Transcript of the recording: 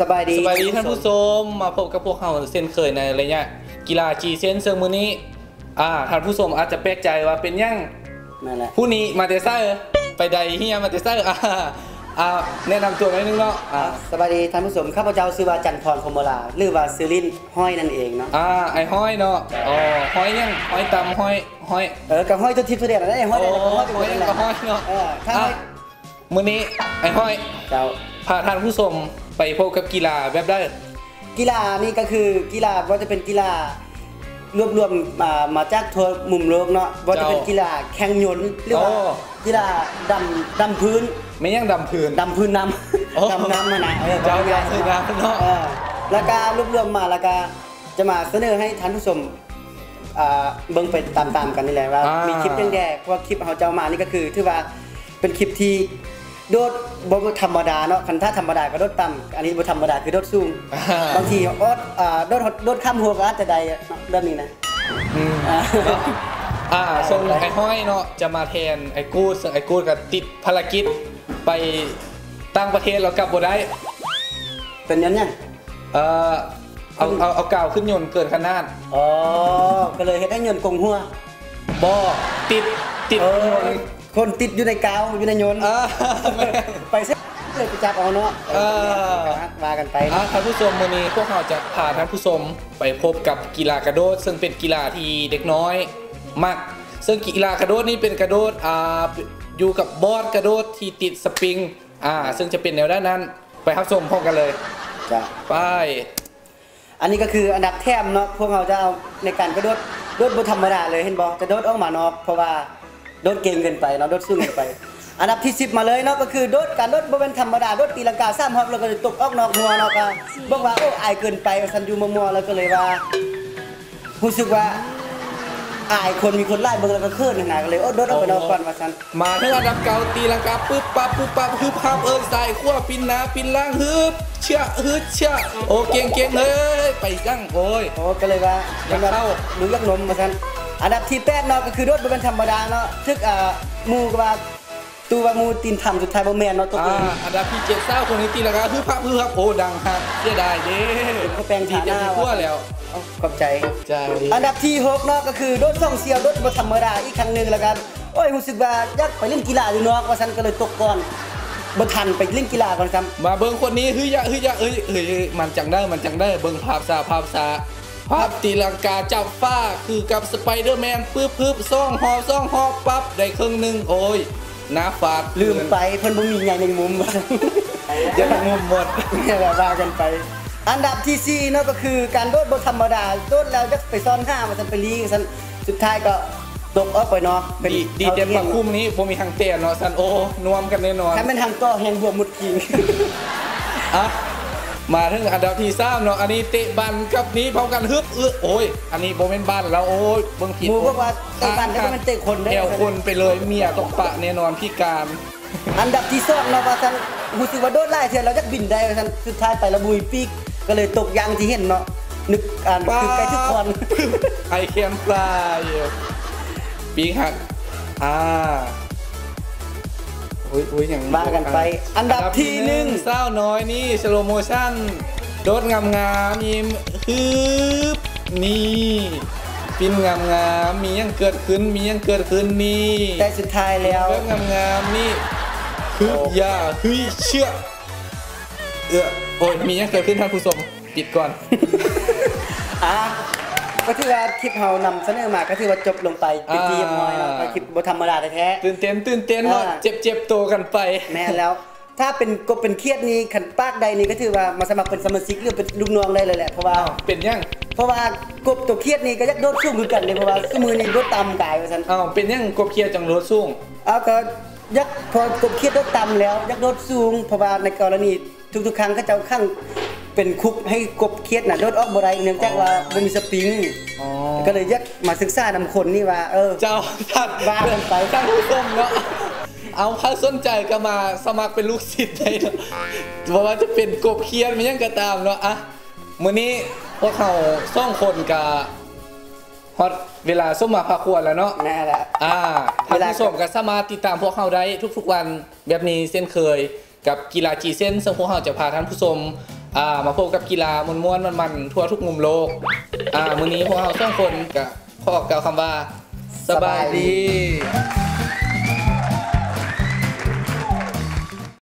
สบายดีสบายดีท่านผู้ชมมาพบกับพวกเราเส้นเคยในระยะกีฬาจีเซนเซิงมือนี้ อ่าท่านผู้ชมอาจจะแปลกใจว่าเป็นยังนั่นแหละผู้นี้มาเตเซอร์ไปใดเฮียมาเตเซอร์อ่าอ่าแนะนำตัวหน่อยนึงเนาะอ่าสบายดีท่านผู้ชมข้าพเจ้าชื่อว่าจันทร์พรพรหมลาหรือว่าซิลินห้อยนั่นเองเนาะอ่าไอ้ห้อยเนาะอ๋อห้อยยังห้อยตำห้อยห้อยเออกับห้อยตัวทิพย์ตัวเดียวนั่นเองห้อยโอ้ได้ห้อยเป็นห้อยคนยังนั่นแหละก็ห้อยเนาะเออถ้าอะห้อยมือนี้ไอ้ห้อยเจ้าพาท่านผู้ชม ไปพบกับกีฬาแบบได้กีฬานี่ก็คือกีฬาว่าจะเป็นกีฬารวบรวมมามาจากทั่วมุมโลกเนาะว่าจะเป็นกีฬาแข่งยนต์หรือว่ากีฬาดำดำพื้นไม่ยังดำพื้นดำพื้นน้โอ้ำดำน้ำมานะออเจ้าดำพื้นน้ำเนาะออแล้วก็รวบรวมมาแล้วก็จะมาเสนอให้ท่านผู้ชมอ่าเบิ่งไปตามๆกันนี่แหละว่าอ่ามีมีคลิปยังแดเพราะว่าคลิปเขาเจ้ามานี่ก็คือถือว่าเป็นคลิปที่ โดดบ่ธรรมดาเนาะคันถ้าธรรมดาก็โดดต่ำอันนี้บ่ธรรมดาคือโดดสูงอ่าบางทีออดอ่าโดดโดดข้ามหัวก็อาจจะได้เนาะเรื่องนี้นะอืมอ่าเนาะอ่าส่งไอ้ห้อยเนาะจะมาแทนไอ้กูดซึ่งไอ้กูดก็ติดภารกิจไปต่างประเทศแล้วกลับบ่ได้เป็นยันยังเอ่อเอาเอาเอากาวขึ้นยนต์เกินขนาดอ๋อก็เลยเฮ็ดให้เงินกงหัวบ่ติด ติด เออ คนติดอยู่ในกาวอยู่ในยนต์อ่าแม่นไปเส้เลยไปจับเอาเนาะเออมากันไปอ่าเนาะท่านผู้ชมวันนี้พวกเราจะพาท่านผู้ชมไปพบกับกีฬากระโดด ซึ่งเป็นกีฬาที่เด็กน้อยมากซึ่งกีฬากระโดดนี่เป็นกระโดดอ่าอยู่กับบอร์ดกระโดดที่ติดสปริงอ่าซึ่งจะเป็นแนวด้านนั้น ไปรับชมพร้อมกันเลยจ้ะไปอันนี้ก็คืออันดับแทมเนาะพวกเราจะเอาในการกระโดดโดดบนธรรมดาเลยเห็นบอกจะโดดออกมานอกเพราะว่า โดดเก่งเกินไปเนาะโดดสู้เกินไป อันดับที่ 10 มาเลยเนาะก็คือโดดการโดดบ่เป็นธรรมดาโดดตีลังกาสามรอบแล้วก็เลยตกออกนอกหัวเนาะก็บอกว่าโอ้อายเกินไปสันอยู่มัวๆแล้วก็เลยว่ารู้สึกว่าอายคนมีคนไล่เบิ่งแล้วก็เคินหนาก็เลยโอ้โดดออกไปนอกก่อนว่าซั่นมาถึงอันดับเก่าตีลังกาปึ๊บปั๊บปึ๊บปั๊บฮึบพับเอิงใส่ขั้วปินหนาปินล่างฮึบเชื่อฮึดเชื่อโอ้เก่งเก่งเลยไปจังโอ้ยโอ้ก็เลยว่าอยากเข้าหนูอยากนมมาซั่น อันดับที่แปดเนาะก็คือโดดบ่เป็นธรรมดาเนาะทึกอ่าหมู่ก็ว่าตูว่าหมู่ตีนทำสุดท้ายบ่แม่นเนาะตกเออ่างอันดับที่เจ็ดเศร้าคนนี้ตีลังกาฮึบพับฮึบพับโอ้ดังฮะเสียดายเด้เขาแปลงดีฐาจะนะมีขั้วแล้วเอาขอบใจใจอันดับที่หกเนาะก็คือโดดส่องเสียวโดดบ่ธรรมดาอีกครั้งหนึงแล้วกันโอ้ยรู้สึกว่าอยากไปเล่นกีฬาอยู่เนาะว่าซั่นก็เลยตกก่อนบ่ทันไปเล่นกีฬาก่อนครับมาเบิ้งคนนี้เฮ้ยยะเฮ้ยยะเอ้ยเอ้ยเอ้ยมันจังได้มันจังได้เบิ้งภาพซาภาพซา ภาพตีลังกาจับฟ้าคือกับสไปเดอร์แมนปึ๊บปึ๊บซ่องหอบซ่องหอบปั๊บได้ครึ่งหนึงโอ้ยหน้าฟาดลืมไปเพิ่นบ่มีใหญ่ในมุมเดี๋ยวงมหมดเนี่ยว่ากันไป อันดับที่สี่เนาะก็คือการโดดบนธรรมดาโดดแล้วจะไปซ่อนห้ามาสันไปลีสันสุดท้ายก็ตกออกไปเนาะเป็นดีดีเต็มปากคุ้มนี้ผมมีทางเตะเนาะซันโอนวมกันแน่นอนถ้าเป็นทางก็แหงบวมมุดคิงอะ มาถึงอันดับที่สามเนาะอันนี้เตะบันกับนี้พร้อมกันฮึบเออโอ้ย อันนี้โบเมนบันแล้วโอ้ยเบิ่งผิดหมูบอกว่าเตะบันก็มันเตะคนได้แอวคนไปเลยเมียตกปะแน่นอนพี่การ อันดับที่สองเนาะว่าสันรู้สึกว่าโดดไล่เทียนเราจะบินได้ว่าสันสุดท้ายไปและบุยปีกก็เลยตกยางที่เห็นเนาะนึกอ่านคือใกล้ทุกคนไอเคนฟลายปีกหักอ่า อุ้ยอุ้ยอย่างว่ากันไป อันดับที่หนึ่งเศร้าน้อยนี่สโลโมชั่นโดดงามงามๆยิ้มฮึบนี่ปินงามงามๆมียังเกิดขึ้นมียังเกิดขึ้นนี่ได้สุดท้ายแล้วเรื่องงามๆนี่ฮึบยาฮึยเชื่อเออโอ้ยมียังเกิดขึ้นท่านผู้ชมปิดก่อนอะ ก็ถือว่าคลิปเฮานำเสนอมาก็ถือว่าจบลงไปเป็นที่เรียบร้อยแล้วอ่าก็คลิปบ่ธรรมดาแท้ตื่นเต้นตื่นเต้นเนาะอ่าเจ็บเจ็บๆโตกันไปๆแม่นแล้วถ้าเป็นกบเป็นเครียดนี่ขันปากใดนี่ก็ถือว่ามาสมัครเป็นสมาชิกหรือเป็นลูกน้องได้เลยแหละเพราะว่าอ้าวเป็นยังเพราะว่ากบตัวเครียดนี่ก็อยักโดดสู้คือกันเลยเพราะว่าสมือนี่โดดตามกายว่าซั่นอ้าวเป็นยังกบเคียจังรถสูงเอาก็อยักพอกบเครียดโดดต่ำแล้วอยักโดดสูงเพราะว่าในกรณีทุกๆครั้งก็จะเอาข้าง เป็นคุกให้กบเครียดน่ะโดดออกบ่ได้เนื่องจากว่าบ่มีสปริงอ๋อก็เลยยักมาศึกษานำคนนี่ว่า เออเจ้าท่านว่ากันไปท่านผู้ชมเนาะเอาถ้าสนใจก็มาสมัครเป็นลูกศิษย์ได้เนาะเพราะว่าจะเป็นกบเคียนมันยังก็ตามเนาะอะมื้อนี้พวกเขาสองคนกับฮอตเวลาส้มมาพาควรแล้วเนาะนั่นแหละอ่าเวท่านลาผู้ชมก็สามารถติดตามพวกเขาได้ทุกๆวันแบบนี้เส้นเคย กับกีฬาจีเส้นซึ่งพวกเขาจะพาท่านผู้ชม อ่ามาพบกับกีฬามวนๆมันๆทั่วทุกมุมโลกอ่ามื้อนี้พวกเราสองคนกับขอกล่าวคำว่าสบายดี